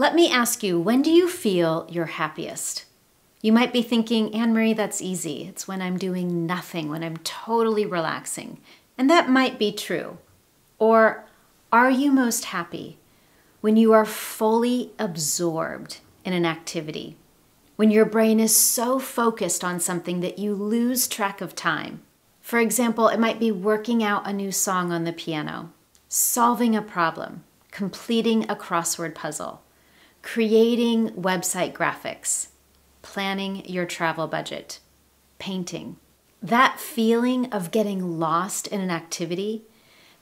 Let me ask you, when do you feel your happiest? You might be thinking, Anne Marie, that's easy. It's when I'm doing nothing, when I'm totally relaxing. And that might be true. Or are you most happy when you are fully absorbed in an activity? When your brain is so focused on something that you lose track of time? For example, it might be working out a new song on the piano, solving a problem, completing a crossword puzzle, creating website graphics, planning your travel budget, painting. That feeling of getting lost in an activity,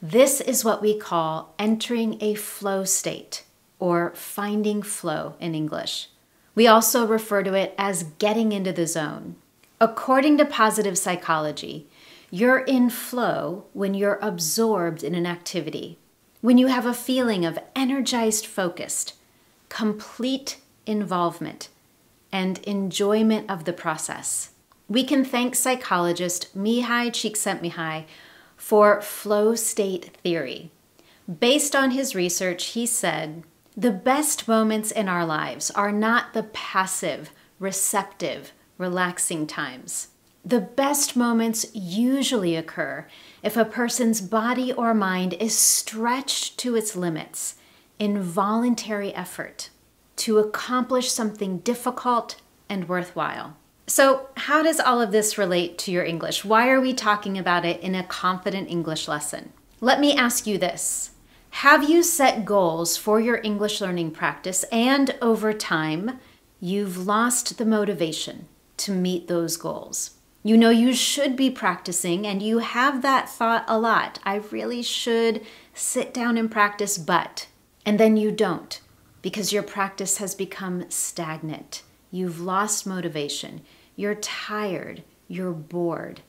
this is what we call entering a flow state or finding flow in English. We also refer to it as getting into the zone. According to positive psychology, you're in flow when you're absorbed in an activity, when you have a feeling of energized, focused, complete involvement, and enjoyment of the process. We can thank psychologist Mihaly Csikszentmihalyi for flow state theory. Based on his research, he said, the best moments in our lives are not the passive, receptive, relaxing times. The best moments usually occur if a person's body or mind is stretched to its limits in voluntary effort to accomplish something difficult and worthwhile. So, how does all of this relate to your English? Why are we talking about it in a confident English lesson? Let me ask you this Have you set goals for your English learning practice and over time you've lost the motivation to meet those goals? You know you should be practicing, and you have that thought a lot. I really should sit down and practice, but, and then you don't because your practice has become stagnant. You've lost motivation. You're tired. You're bored.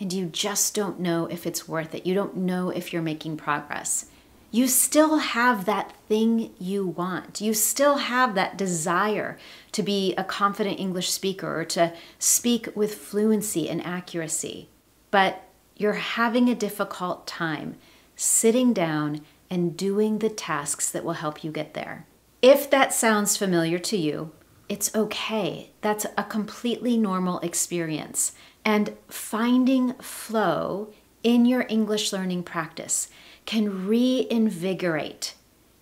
And you just don't know if it's worth it. You don't know if you're making progress you still have that thing you want. You still have that desire to be a confident English speaker or to speak with fluency and accuracy. But you're having a difficult time sitting down and doing the tasks that will help you get there. If that sounds familiar to you, it's okay. That's a completely normal experience. And finding flow in your English learning practice can reinvigorate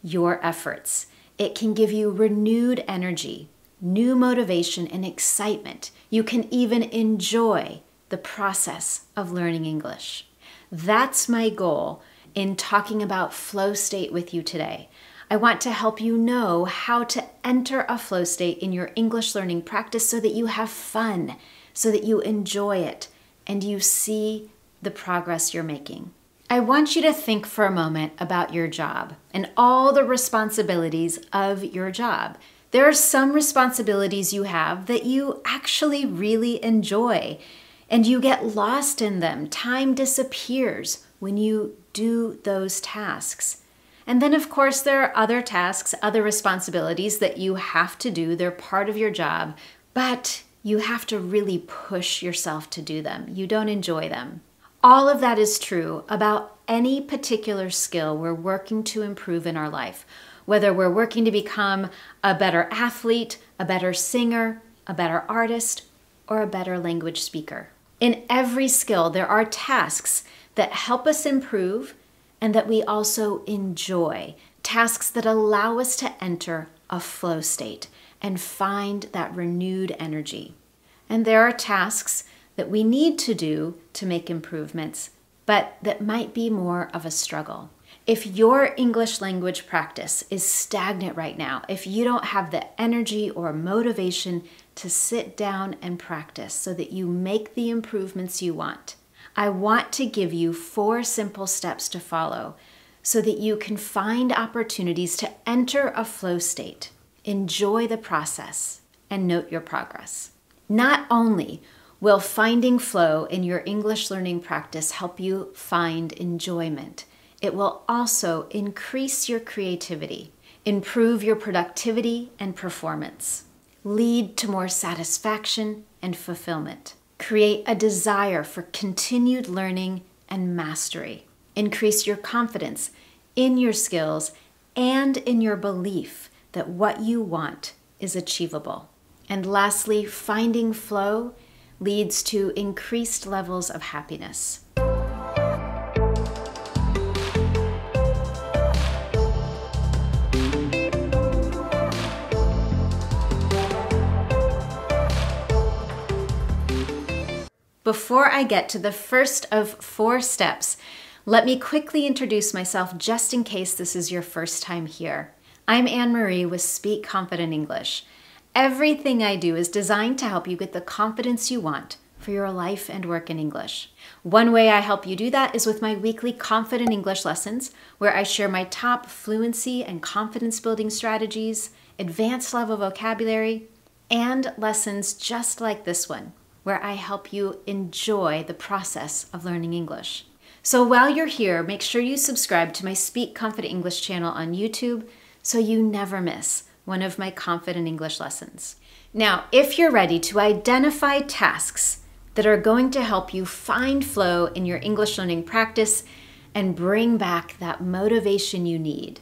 your efforts. It can give you renewed energy, new motivation, and excitement. You can even enjoy the process of learning English. That's my goal in talking about flow state with you today. I want to help you know how to enter a flow state in your English learning practice so that you have fun, so that you enjoy it, and you see the progress you're making. I want you to think for a moment about your job and all the responsibilities of your job. There are some responsibilities you have that you actually really enjoy, and you get lost in them. Time disappears when you do those tasks. And then, of course, there are other tasks, other responsibilities that you have to do. They're part of your job, but you have to really push yourself to do them. You don't enjoy them. All of that is true about any particular skill we're working to improve in our life, whether we're working to become a better athlete, a better singer, a better artist, or a better language speaker. In every skill, there are tasks that help us improve and that we also enjoy, tasks that allow us to enter a flow state and find that renewed energy. And there are tasks that we need to do to make improvements, but that might be more of a struggle. If your English language practice is stagnant right now, if you don't have the energy or motivation to sit down and practice so that you make the improvements you want, I want to give you four simple steps to follow so that you can find opportunities to enter a flow state, enjoy the process, and note your progress. Not only Will finding flow in your English learning practice help you find enjoyment? It will also increase your creativity, improve your productivity and performance, lead to more satisfaction and fulfillment, create a desire for continued learning and mastery, increase your confidence in your skills and in your belief that what you want is achievable. And lastly, finding flow leads to increased levels of happiness. Before I get to the first of four steps, let me quickly introduce myself just in case this is your first time here. I'm Anne Marie with Speak Confident English. Everything I do is designed to help you get the confidence you want for your life and work in English. One way I help you do that is with my weekly Confident English lessons, where I share my top fluency and confidence building strategies, advanced level vocabulary, and lessons just like this one, where I help you enjoy the process of learning English. So while you're here, make sure you subscribe to my Speak Confident English channel on YouTube so you never miss one of my confident English lessons. Now, if you're ready to identify tasks that are going to help you find flow in your English learning practice and bring back that motivation you need,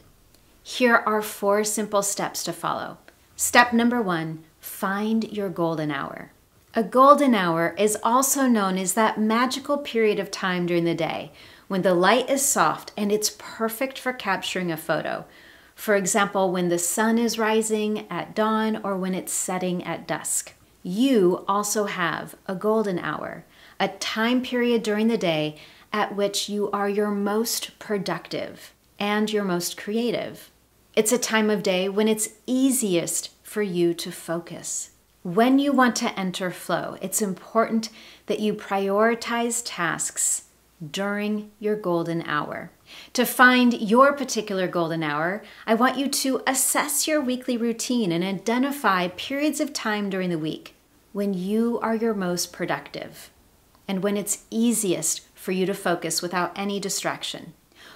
here are four simple steps to follow. Step number one find your golden hour. A golden hour is also known as that magical period of time during the day when the light is soft and it's perfect for capturing a photo for example, when the sun is rising at dawn or when it's setting at dusk. You also have a golden hour, a time period during the day at which you are your most productive and your most creative. It's a time of day when it's easiest for you to focus. When you want to enter flow, it's important that you prioritize tasks during your golden hour. To find your particular golden hour, I want you to assess your weekly routine and identify periods of time during the week when you are your most productive and when it's easiest for you to focus without any distraction.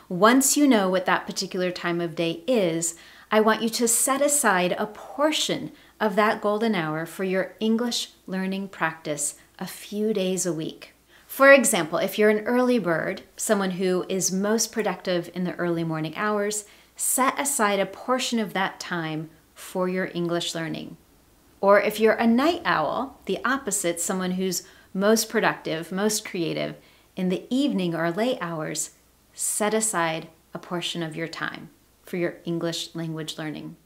Once you know what that particular time of day is, I want you to set aside a portion of that golden hour for your English learning practice a few days a week. For example, if you're an early bird, someone who is most productive in the early morning hours, set aside a portion of that time for your English learning. Or if you're a night owl, the opposite, someone who's most productive, most creative, in the evening or late hours, set aside a portion of your time for your English language learning.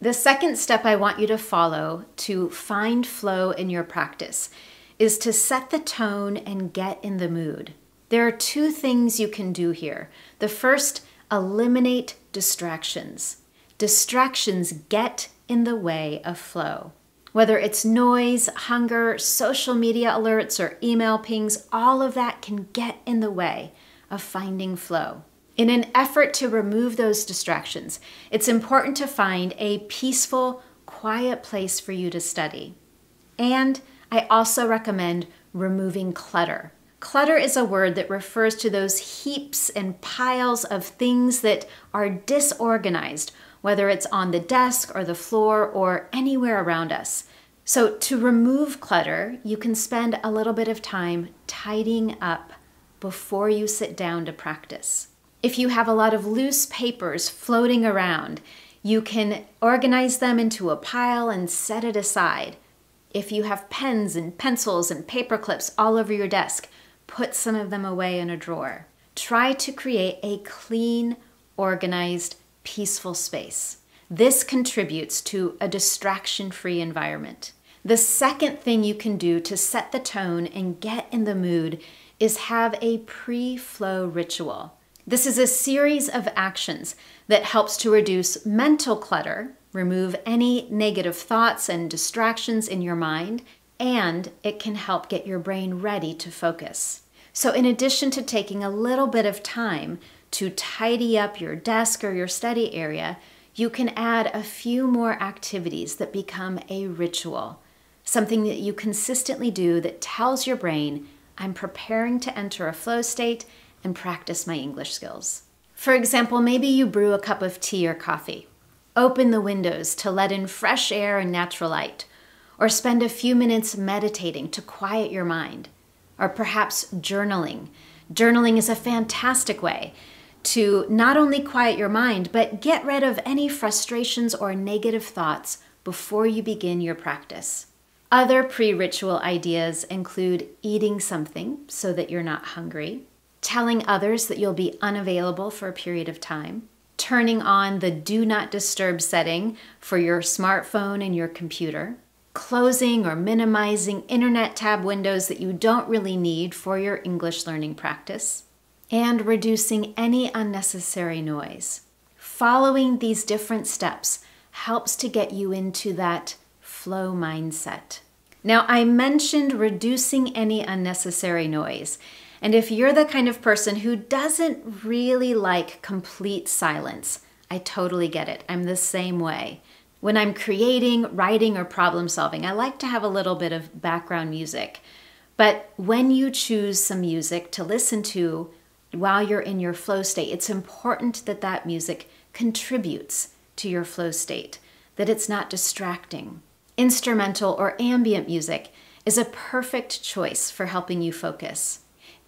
The second step I want you to follow to find flow in your practice is to set the tone and get in the mood. There are two things you can do here. The first, eliminate distractions. Distractions get in the way of flow. Whether it's noise, hunger, social media alerts, or email pings, all of that can get in the way of finding flow. In an effort to remove those distractions, it's important to find a peaceful, quiet place for you to study. And I also recommend removing clutter. Clutter is a word that refers to those heaps and piles of things that are disorganized, whether it's on the desk or the floor or anywhere around us. So, to remove clutter, you can spend a little bit of time tidying up before you sit down to practice. If you have a lot of loose papers floating around, you can organize them into a pile and set it aside. If you have pens and pencils and paper clips all over your desk, put some of them away in a drawer. Try to create a clean, organized, peaceful space. This contributes to a distraction free environment. The second thing you can do to set the tone and get in the mood is have a pre flow ritual. This is a series of actions that helps to reduce mental clutter, remove any negative thoughts and distractions in your mind, and it can help get your brain ready to focus. So, in addition to taking a little bit of time to tidy up your desk or your study area, you can add a few more activities that become a ritual, something that you consistently do that tells your brain, I'm preparing to enter a flow state and practice my English skills. For example, maybe you brew a cup of tea or coffee. Open the windows to let in fresh air and natural light, or spend a few minutes meditating to quiet your mind, or perhaps journaling. Journaling is a fantastic way to not only quiet your mind, but get rid of any frustrations or negative thoughts before you begin your practice. Other pre ritual ideas include eating something so that you're not hungry, telling others that you'll be unavailable for a period of time, turning on the do not disturb setting for your smartphone and your computer, closing or minimizing internet tab windows that you don't really need for your English learning practice, and reducing any unnecessary noise. Following these different steps helps to get you into that flow mindset. Now, I mentioned reducing any unnecessary noise. And if you're the kind of person who doesn't really like complete silence, I totally get it. I'm the same way. When I'm creating, writing, or problem solving, I like to have a little bit of background music. But when you choose some music to listen to while you're in your flow state, it's important that that music contributes to your flow state, that it's not distracting. Instrumental or ambient music is a perfect choice for helping you focus.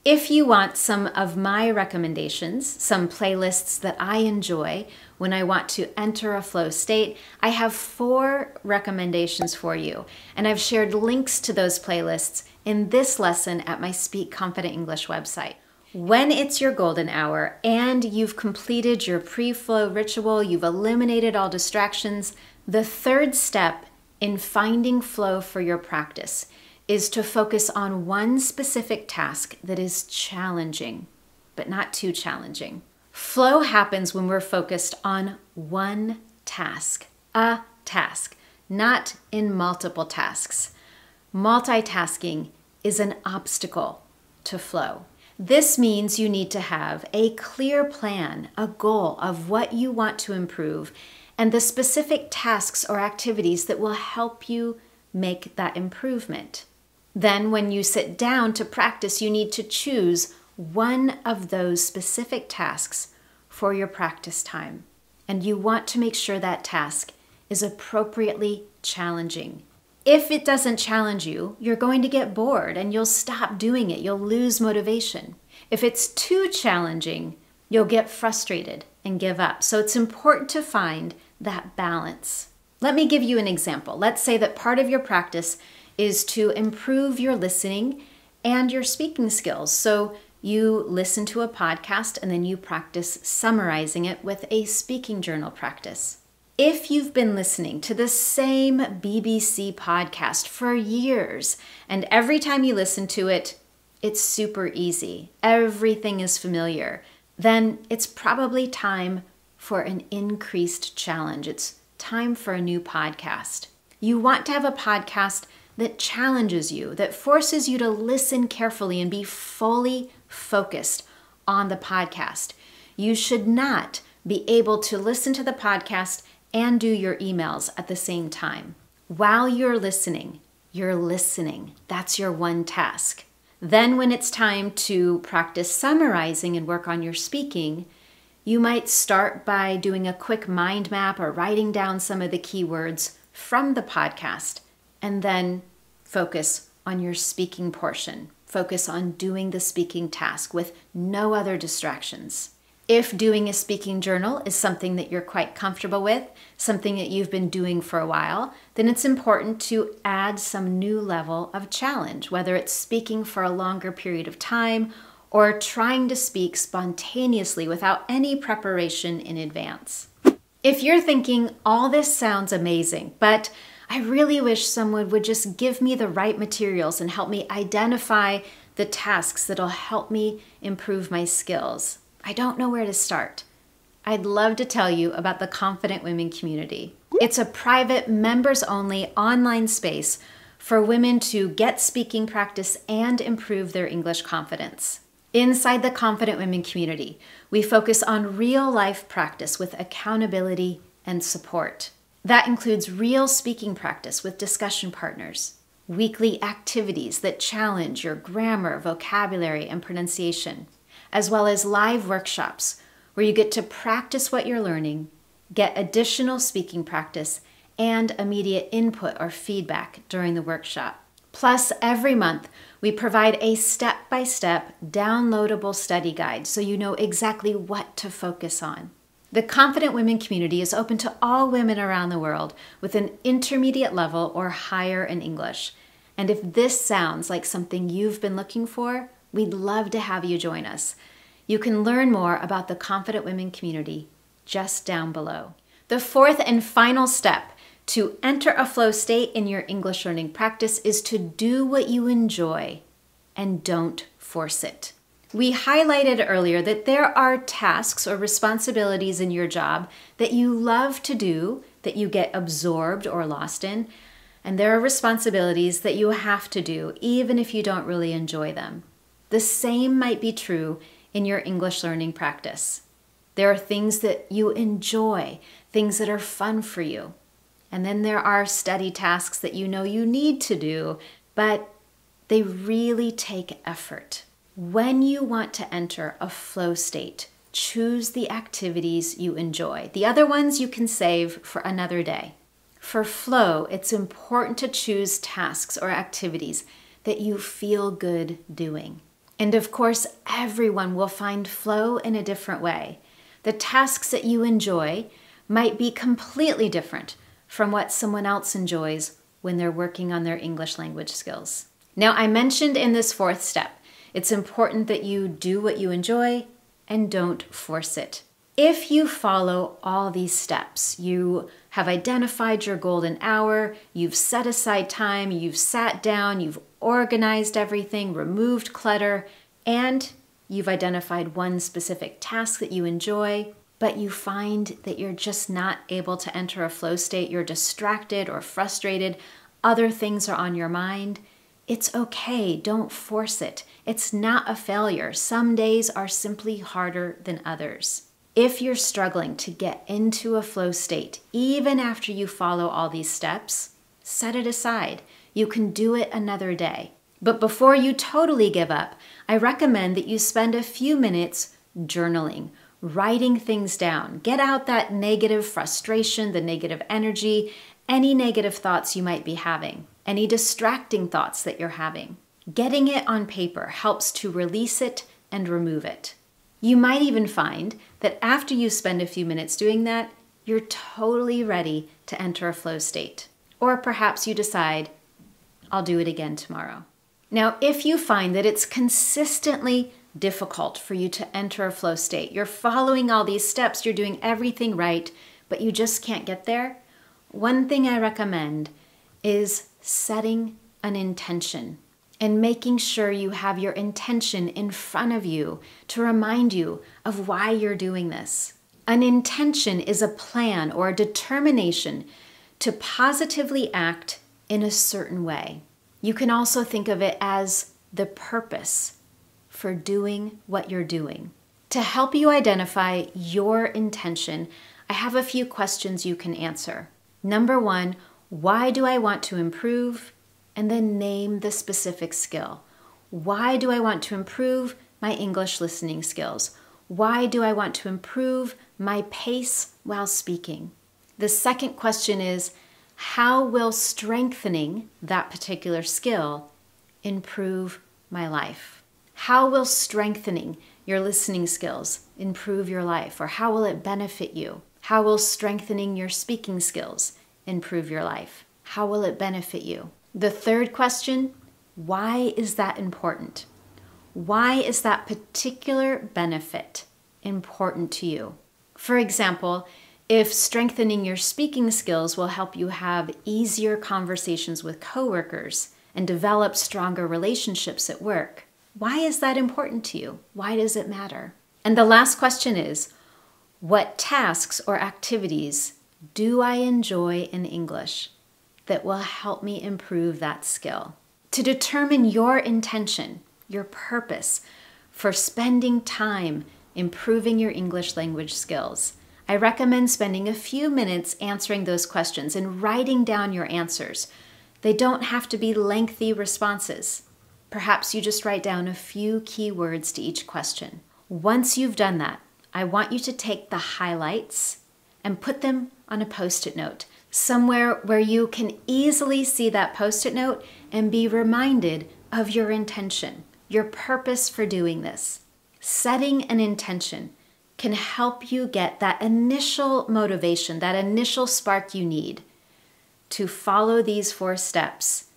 If you want some of my recommendations, some playlists that I enjoy when I want to enter a flow state, I have four recommendations for you. And I've shared links to those playlists in this lesson at my Speak Confident English website. When it's your golden hour and you've completed your pre flow ritual, you've eliminated all distractions, the third step in finding flow for your practice is to focus on one specific task that is challenging, but not too challenging. Flow happens when we're focused on one task, a task, not in multiple tasks. Multitasking is an obstacle to flow. This means you need to have a clear plan, a goal of what you want to improve, and the specific tasks or activities that will help you make that improvement. Then, when you sit down to practice, you need to choose one of those specific tasks for your practice time. And you want to make sure that task is appropriately challenging. If it doesn't challenge you, you're going to get bored and you'll stop doing it. You'll lose motivation. If it's too challenging, you'll get frustrated and give up. So it's important to find that balance. Let me give you an example. Let's say that part of your practice is to improve your listening and your speaking skills. So you listen to a podcast and then you practice summarizing it with a speaking journal practice. If you've been listening to the same BBC podcast for years and every time you listen to it, it's super easy, everything is familiar, then it's probably time for an increased challenge. It's time for a new podcast. You want to have a podcast that challenges you, that forces you to listen carefully and be fully focused on the podcast. You should not be able to listen to the podcast and do your emails at the same time. While you're listening, you're listening. That's your one task. Then, when it's time to practice summarizing and work on your speaking, you might start by doing a quick mind map or writing down some of the keywords from the podcast and then focus on your speaking portion. Focus on doing the speaking task with no other distractions. If doing a speaking journal is something that you're quite comfortable with, something that you've been doing for a while, then it's important to add some new level of challenge, whether it's speaking for a longer period of time or trying to speak spontaneously without any preparation in advance. If you're thinking, all this sounds amazing, but I really wish someone would just give me the right materials and help me identify the tasks that'll help me improve my skills. I don't know where to start. I'd love to tell you about the Confident Women community. It's a private, members only online space for women to get speaking practice and improve their English confidence. Inside the Confident Women community, we focus on real life practice with accountability and support. That includes real speaking practice with discussion partners, weekly activities that challenge your grammar, vocabulary, and pronunciation, as well as live workshops where you get to practice what you're learning, get additional speaking practice, and immediate input or feedback during the workshop. Plus, every month, we provide a step by step, downloadable study guide so you know exactly what to focus on. The Confident Women community is open to all women around the world with an intermediate level or higher in English. And if this sounds like something you've been looking for, we'd love to have you join us. You can learn more about the Confident Women community just down below. The fourth and final step to enter a flow state in your English learning practice is to do what you enjoy and don't force it. We highlighted earlier that there are tasks or responsibilities in your job that you love to do, that you get absorbed or lost in, and there are responsibilities that you have to do even if you don't really enjoy them. The same might be true in your English learning practice. There are things that you enjoy, things that are fun for you. And then there are study tasks that you know you need to do, but they really take effort. When you want to enter a flow state, choose the activities you enjoy. The other ones you can save for another day. For flow, it's important to choose tasks or activities that you feel good doing. And of course, everyone will find flow in a different way. The tasks that you enjoy might be completely different from what someone else enjoys when they're working on their English language skills. Now, I mentioned in this fourth step it's important that you do what you enjoy and don't force it. If you follow all these steps, you have identified your golden hour, you've set aside time, you've sat down, you've organized everything, removed clutter, and you've identified one specific task that you enjoy, but you find that you're just not able to enter a flow state, you're distracted or frustrated, other things are on your mind, it's okay. Don't force it. It's not a failure. Some days are simply harder than others. If you're struggling to get into a flow state, even after you follow all these steps, set it aside. You can do it another day. But before you totally give up, I recommend that you spend a few minutes journaling, writing things down. Get out that negative frustration, the negative energy, any negative thoughts you might be having any distracting thoughts that you're having. Getting it on paper helps to release it and remove it. You might even find that after you spend a few minutes doing that, you're totally ready to enter a flow state. Or perhaps you decide, I'll do it again tomorrow. Now, if you find that it's consistently difficult for you to enter a flow state, you're following all these steps, you're doing everything right, but you just can't get there, one thing I recommend is setting an intention and making sure you have your intention in front of you to remind you of why you're doing this. An intention is a plan or a determination to positively act in a certain way. You can also think of it as the purpose for doing what you're doing. To help you identify your intention, I have a few questions you can answer. Number one, why do I want to improve? And then name the specific skill. Why do I want to improve my English listening skills? Why do I want to improve my pace while speaking? The second question is how will strengthening that particular skill improve my life? How will strengthening your listening skills improve your life? Or how will it benefit you? How will strengthening your speaking skills improve your life? How will it benefit you? The third question why is that important? Why is that particular benefit important to you? For example, if strengthening your speaking skills will help you have easier conversations with coworkers and develop stronger relationships at work, why is that important to you? Why does it matter? And the last question is what tasks or activities do I enjoy in English that will help me improve that skill? To determine your intention, your purpose for spending time improving your English language skills, I recommend spending a few minutes answering those questions and writing down your answers. They don't have to be lengthy responses. Perhaps you just write down a few key words to each question. Once you've done that, I want you to take the highlights and put them on a post it note, somewhere where you can easily see that post it note and be reminded of your intention. your purpose for doing this. Setting an intention can help you get that initial motivation, that initial spark you need to follow these four steps,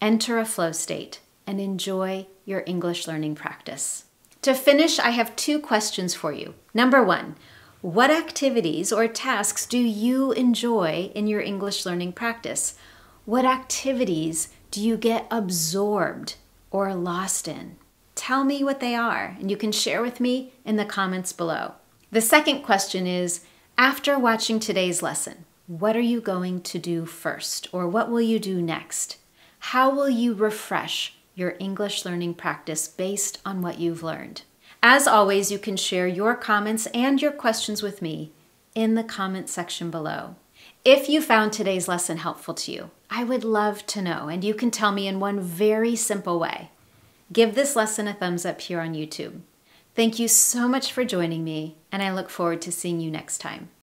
enter a flow state, and enjoy your English learning practice. To finish, I have two questions for you. Number one, what activities or tasks do you enjoy in your English learning practice? What activities do you get absorbed or lost in? Tell me what they are, and you can share with me in the comments below. The second question is After watching today's lesson, what are you going to do first, or what will you do next? How will you refresh your English learning practice based on what you've learned? As always, you can share your comments and your questions with me in the comment section below. If you found today's lesson helpful to you, I would love to know, and you can tell me in one very simple way. Give this lesson a thumbs up here on YouTube. Thank you so much for joining me, and I look forward to seeing you next time.